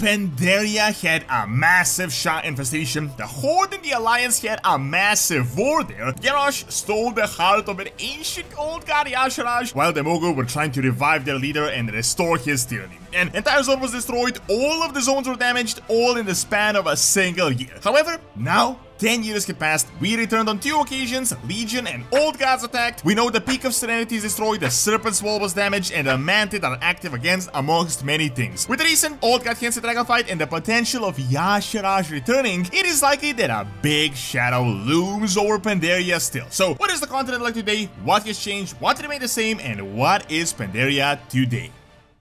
Pandaria had a massive Sha infestation, the Horde and the Alliance had a massive war there, Garrosh stole the heart of an ancient old god Y'Shaarj, while the Mogu were trying to revive their leader and restore his tyranny. An entire zone was destroyed, all of the zones were damaged, all in the span of a single year. However, now 10 years had passed, we returned on two occasions, Legion and Old Gods attacked, we know the Peak of Serenity is destroyed, the Serpent's Wall was damaged, and the Mantid are active against amongst many things. With the recent Old God Handsome Dragon fight and the potential of Y'Shaarj returning, it is likely that a big shadow looms over Pandaria still. So, what is the continent like today? What has changed? What remained the same? And what is Pandaria today?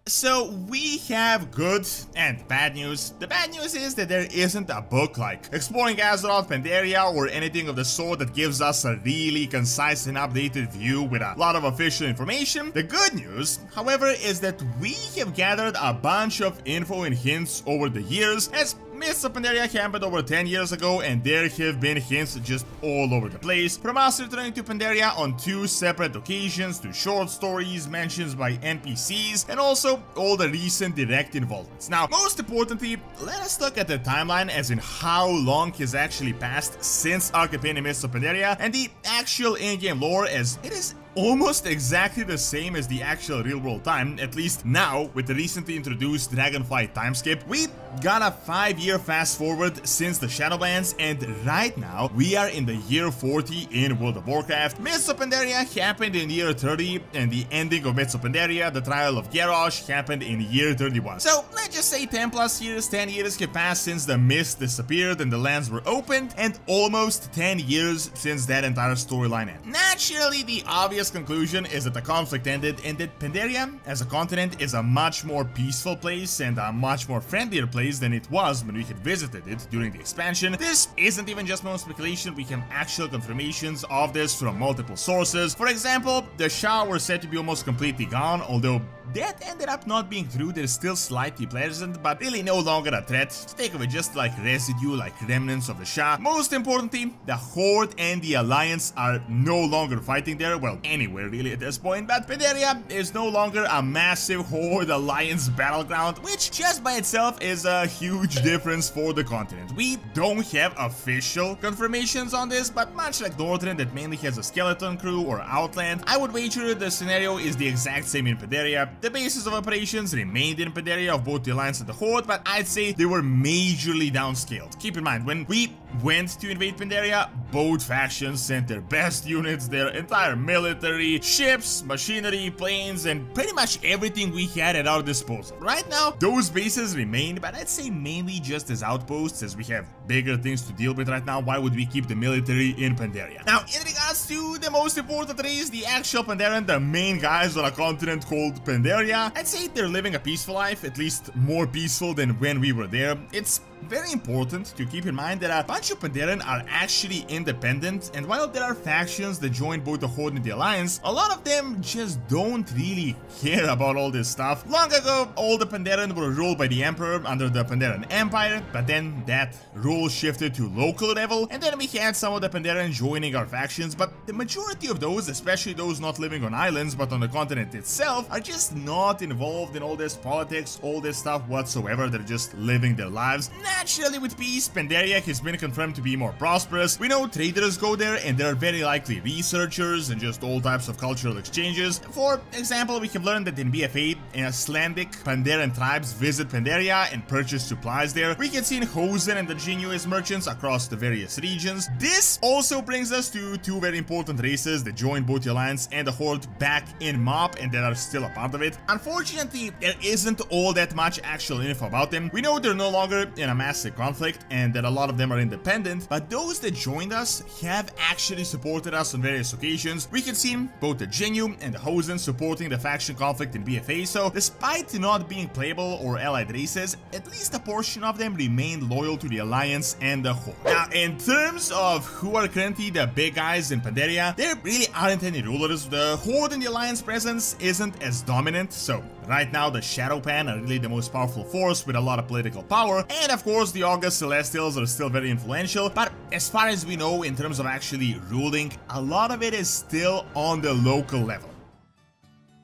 So we have good and bad news. The bad news is that there isn't a book like Exploring Azeroth, Pandaria or anything of the sort that gives us a really concise and updated view with a lot of official information. The good news, however, is that we have gathered a bunch of info and hints over the years as Mists of Pandaria happened over 10 years ago and there have been hints just all over the place, from us returning to Pandaria on two separate occasions to short stories, mentions by NPCs, and also all the recent direct involvements. Now, most importantly, let us look at the timeline as in how long has actually passed since in Mists of Pandaria and the actual in-game lore as it is almost exactly the same as the actual real-world time, at least now with the recently introduced Dragonflight time skip. We got a 5-year fast forward since the Shadowlands and right now we are in the year 40 in World of Warcraft. Mists of Pandaria happened in year 30 and the ending of Mists of Pandaria, the trial of Garrosh, happened in year 31. So let's just say 10 plus years, 10 years have passed since the mist disappeared and the lands were opened and almost 10 years since that entire storyline ended. Naturally the obvious conclusion is that the conflict ended and that Pandaria as a continent is a much more peaceful place and a much more friendlier place than it was when we had visited it during the expansion. This isn't even just my speculation, we have actual confirmations of this from multiple sources. For example, the Sha were said to be almost completely gone, although that ended up not being true, they're still slightly present, but really no longer a threat. Think of it just like residue, like remnants of the Sha. Most importantly, the Horde and the Alliance are no longer fighting there, well, anywhere really at this point, but Pandaria is no longer a massive Horde Alliance battleground, which just by itself is a huge difference for the continent. We don't have official confirmations on this, but much like Northrend that mainly has a skeleton crew or Outland, I would wager the scenario is the exact same in Pandaria. The bases of operations remained in Pandaria of both the Alliance and the Horde, but I'd say they were majorly downscaled. Keep in mind, when we went to invade Pandaria, both factions sent their best units, their entire military, ships, machinery, planes, and pretty much everything we had at our disposal. Right now, those bases remain, but I'd say mainly just as outposts, as we have bigger things to deal with right now. Why would we keep the military in Pandaria? Now, in regards to the most important race, the actual Pandaren, the main guys on a continent called Pandaria, I'd say they're living a peaceful life, at least more peaceful than when we were there. It's very important to keep in mind that a bunch of Pandaren are actually independent, and while there are factions that join both the Horde and the Alliance, a lot of them just don't really care about all this stuff. Long ago, all the Pandaren were ruled by the Emperor under the Pandaren Empire, but then that rule shifted to local level, and then we had some of the Pandaren joining our factions, but the majority of those, especially those not living on islands but on the continent itself, are just not involved in all this politics, all this stuff whatsoever, they're just living their lives. Naturally, with peace, Pandaria has been confirmed to be more prosperous. We know traders go there, and there are very likely researchers and just all types of cultural exchanges. For example, we have learned that in BFA, Icelandic Pandaren tribes visit Pandaria and purchase supplies there. We can see in Hozen and the Jinyu merchants across the various regions. This also brings us to two very important races that joined both the Alliance and the Horde back in MoP and that are still a part of it. Unfortunately, there isn't all that much actual info about them. We know they're no longer in a massive conflict and that a lot of them are independent, but those that joined us have actually supported us on various occasions. We can see both the Jinyu and the Hozen supporting the faction conflict in BFA, so despite not being playable or allied races, at least a portion of them remain loyal to the Alliance and the Horde. Now, in terms of who are currently the big guys in Pandaria, there really aren't any rulers. The Horde and the Alliance presence isn't as dominant, so right now the Shado-Pan are really the most powerful force with a lot of political power, and of course the August Celestials are still very influential, but as far as we know in terms of actually ruling, a lot of it is still on the local level.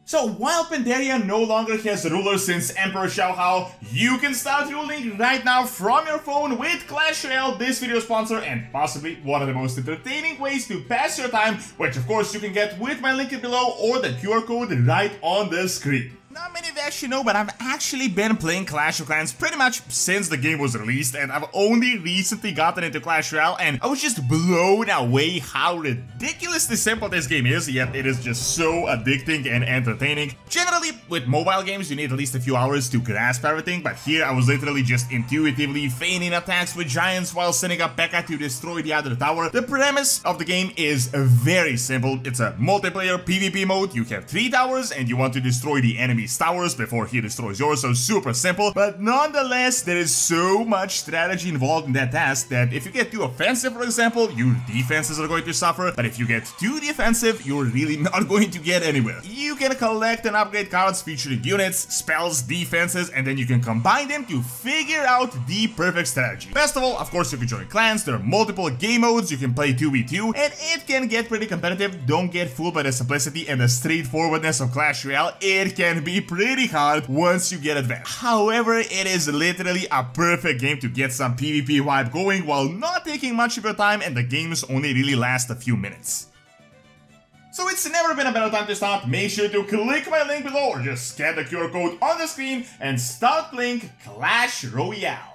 So while Pandaria no longer has a ruler since Emperor Xiao you can start ruling right now from your phone with Clash Royale, this video sponsor, and possibly one of the most entertaining ways to pass your time, which of course you can get with my link below or the QR code right on the screen. Not many of you actually know, but I've actually been playing Clash of Clans pretty much since the game was released, and I've only recently gotten into Clash Royale, and I was just blown away how ridiculously simple this game is, yet it is just so addicting and entertaining. Generally, with mobile games, you need at least a few hours to grasp everything, but here I was literally just intuitively feigning attacks with giants while sending up P.E.K.K.A to destroy the other tower. The premise of the game is very simple. It's a multiplayer PvP mode. You have three towers, and you want to destroy the enemy towers before he destroys yours, so super simple. But nonetheless, there is so much strategy involved in that task that if you get too offensive, for example, your defenses are going to suffer. But if you get too defensive, you're really not going to get anywhere. You can collect and upgrade cards featuring units, spells, defenses, and then you can combine them to figure out the perfect strategy. Best of all, of course, you can join clans, there are multiple game modes, you can play 2v2, and it can get pretty competitive. Don't get fooled by the simplicity and the straightforwardness of Clash Royale. It can be pretty hard once you get advanced. However, it is literally a perfect game to get some PvP vibe going while not taking much of your time and the games only really last a few minutes. So it's never been a better time to start. Make sure to click my link below or just scan the QR code on the screen and start playing Clash Royale.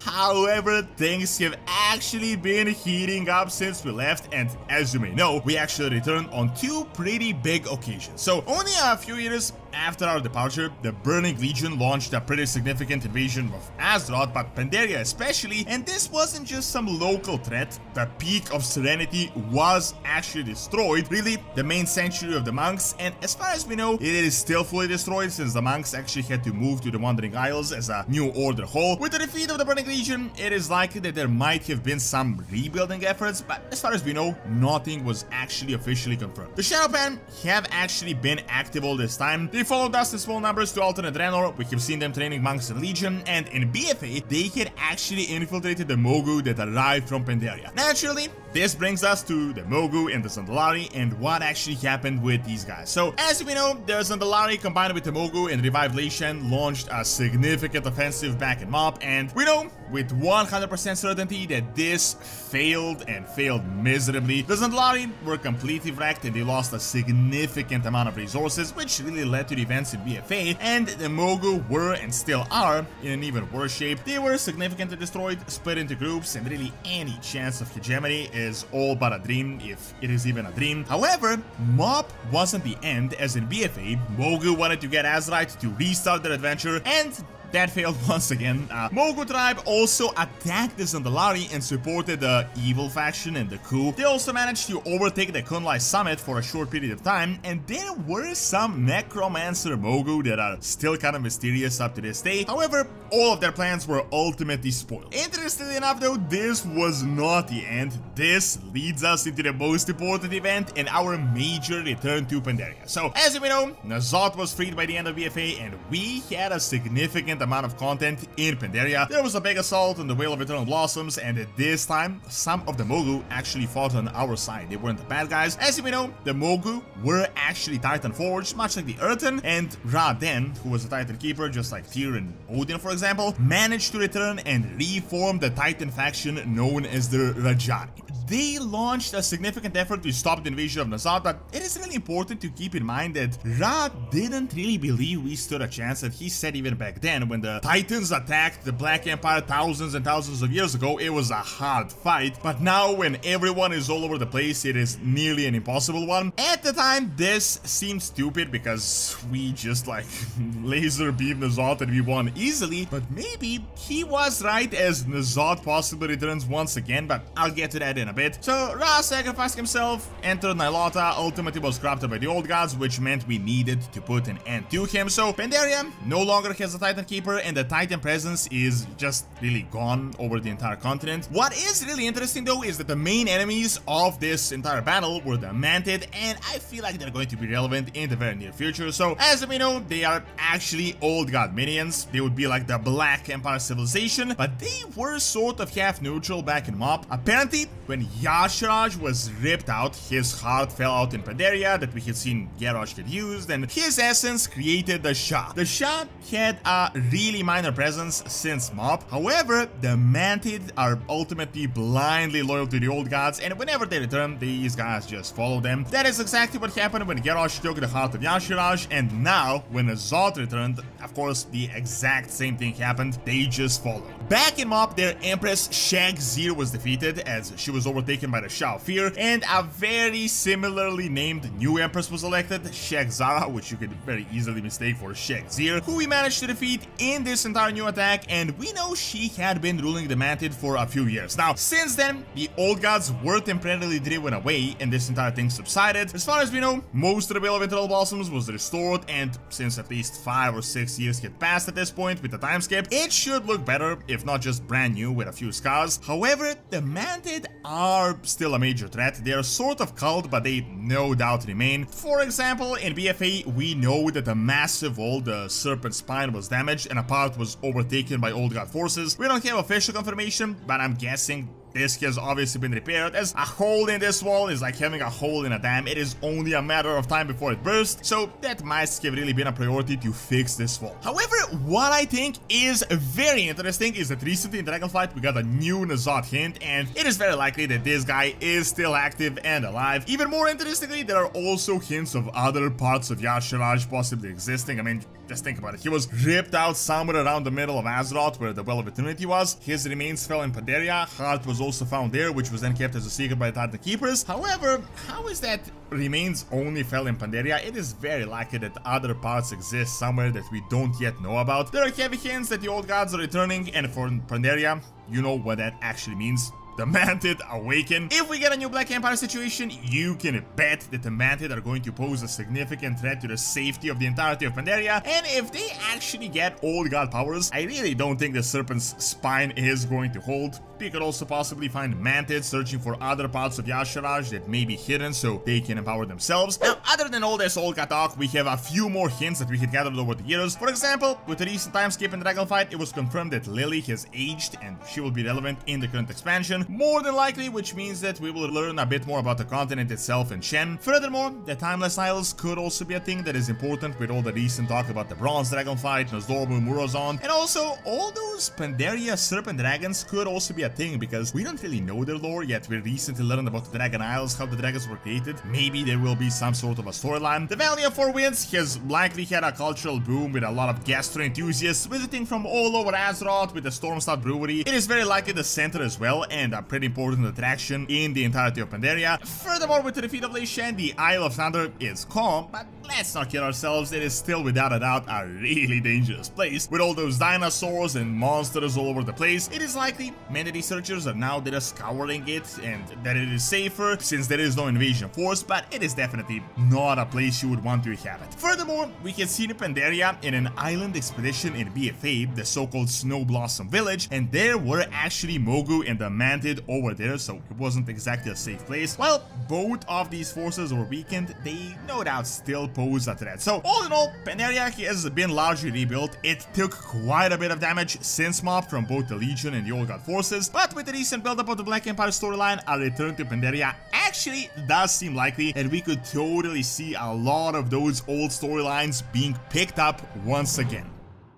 However, things have actually been heating up since we left and as you may know, we actually returned on two pretty big occasions. So only a few years after our departure, the Burning Legion launched a pretty significant invasion of Azeroth, but Pandaria especially, and this wasn't just some local threat, the Peak of Serenity was actually destroyed, really the main sanctuary of the monks, and as far as we know, it is still fully destroyed since the monks actually had to move to the Wandering Isles as a new order hall. With the defeat of the Burning Legion, it is likely that there might have been some rebuilding efforts, but as far as we know, nothing was actually officially confirmed. The Shadow Shado-Pan have actually been active all this time, they followed us in small numbers to alternate Draenor, we have seen them training monks in Legion, and in BFA, they had actually infiltrated the Mogu that arrived from Pandaria. Naturally, this brings us to the Mogu and the Zandalari and what actually happened with these guys. So, as we know, the Zandalari combined with the Mogu and revived Lei launched a significant offensive back in MoP, and we know with 100% certainty that this failed and failed miserably. The Zandalari were completely wrecked and they lost a significant amount of resources, which really led to the events in BFA, and the Mogu were and still are in an even worse shape. They were significantly destroyed, split into groups, and really any chance of hegemony is all but a dream, if it is even a dream. However, MoP wasn't the end, as in BFA, Mogu wanted to get Azerite to restart their adventure, and that failed once again. Uh, Mogu tribe also attacked the Zandalari and supported the evil faction in the coup. They also managed to overtake the Kun-Lai summit for a short period of time, and there were some Necromancer Mogu that are still kind of mysterious up to this day. However, all of their plans were ultimately spoiled. Interestingly enough though, this was not the end. This leads us into the most important event and our major return to Pandaria. So, as you may know, N'Zoth was freed by the end of BFA and we had a significant amount of content in Pandaria. There was a big assault on the Vale of Eternal Blossoms and at this time, some of the Mogu actually fought on our side. They weren't the bad guys. As you may know, the Mogu were actually Titan Forged, much like the Earthen, and Ra-Den, who was a Titan Keeper just like Tyr and Odin for example, managed to return and reform the Titan faction known as the Rajani. They launched a significant effort to stop the invasion of but it is really important to keep in mind that Ra didn't really believe we stood a chance, and he said even back then, when the Titans attacked the Black Empire thousands and thousands of years ago, it was a hard fight, but now when everyone is all over the place, it is nearly an impossible one. At the time, this seemed stupid because we just like laser beam N'Zoth and we won easily, but maybe he was right as N'Zoth possibly returns once again, but I'll get to that in a bit. So Ra sacrificed himself, entered Ny'alotha, ultimately was corrupted by the old gods, which meant we needed to put an end to him. So Pandaria no longer has a Titan Keeper Keeper and the Titan presence is just really gone over the entire continent. What is really interesting though is that the main enemies of this entire battle were the Mantid and I feel like they're going to be relevant in the very near future. So as we know, they are actually old god minions. They would be like the Black Empire civilization, but they were sort of half neutral back in MoP. Apparently, when Y'Shaarj was ripped out, his heart fell out in Pandaria that we had seen Garrosh get used, and his essence created the Sha. The Sha had a really minor presence since MoP. However, the Mantid are ultimately blindly loyal to the old gods, and whenever they return, these guys just follow them. That is exactly what happened when Garrosh took the heart of Y'Shaarj, and now, when N'Zoth returned, of course, the exact same thing happened, they just followed. Back in MoP, their Empress Shek'zeer was defeated as she was overtaken by the Sha of Fear, and a very similarly named new Empress was elected, Shek'zara, which you could very easily mistake for Shek'zeer, who we managed to defeat in this entire new attack, and we know she had been ruling the Mantid for a few years. Now, since then, the old gods were temporarily driven away, and this entire thing subsided. As far as we know, most of the Vale of Eternal Blossoms was restored, and since at least 5 or 6 years had passed at this point with the time skip, it should look better if not just brand new with a few scars. However, the Mantid are still a major threat. They are sort of culled, but they no doubt remain. For example, in BFA, we know that a massive wall, the uh, Serpent Spine, was damaged and a part was overtaken by Old God forces. We don't have official confirmation, but I'm guessing this has obviously been repaired as a hole in this wall is like having a hole in a dam. It is only a matter of time before it bursts, so that must have really been a priority to fix this wall. However, what I think is very interesting is that recently in Dragonflight we got a new N'Zoth hint and it is very likely that this guy is still active and alive. Even more interestingly, there are also hints of other parts of Y'Shaarj possibly existing. I mean, just think about it. He was ripped out somewhere around the middle of Azeroth where the Well of Eternity was. His remains fell in Pandaria. Heart was also found there, which was then kept as a secret by the Titan Keepers. However, how is that remains only fell in Pandaria? It is very likely that other parts exist somewhere that we don't yet know about. There are heavy hints that the old gods are returning, and for Pandaria, you know what that actually means the Mantid awaken. If we get a new Black Empire situation, you can bet that the Mantid are going to pose a significant threat to the safety of the entirety of Pandaria, and if they actually get old god powers, I really don't think the Serpent's spine is going to hold. We could also possibly find Mantid searching for other parts of Y'Shaarj that may be hidden so they can empower themselves. Now, other than all this old talk, we have a few more hints that we had gathered over the years. For example, with the recent time skip in Dragonflight, it was confirmed that Li Li has aged and she will be relevant in the current expansion. More than likely, which means that we will learn a bit more about the continent itself in Shen. Furthermore, the Timeless Isles could also be a thing that is important with all the recent talk about the Bronze Dragon fight, Nosdormu, Murozond, and also all those Pandaria Serpent Dragons could also be a thing because we don't really know their lore yet. We recently learned about the Dragon Isles, how the dragons were created. Maybe there will be some sort of a storyline. The Valley of Four Winds has likely had a cultural boom with a lot of gastro enthusiasts visiting from all over Azeroth with the Stormstout Brewery. It is very likely the center as well and a pretty important attraction in the entirety of Pandaria. Furthermore, with the defeat of Lei Shen, the Isle of Thunder is calm, but let's not kid ourselves, it is still without a doubt a really dangerous place. With all those dinosaurs and monsters all over the place, it is likely many researchers are now there scouring it and that it is safer since there is no invasion force, but it is definitely not a place you would want to inhabit. Furthermore, we can see Pandaria in an island expedition in BFA, the so-called Snow Blossom Village, and there were actually Mogu and the Mantid over there, so it wasn't exactly a safe place. While both of these forces were weakened, they no doubt still So all in all, Pandaria has been largely rebuilt. It took quite a bit of damage since MoP from both the Legion and the Old God forces, but with the recent build-up of the Black Empire storyline, a return to Pandaria actually does seem likely, and we could totally see a lot of those old storylines being picked up once again.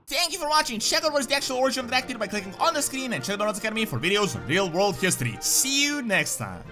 Thank you for watching. Check out what's the actual origin of actor by clicking on the screen and check out Academy for videos on real world history. See you next time.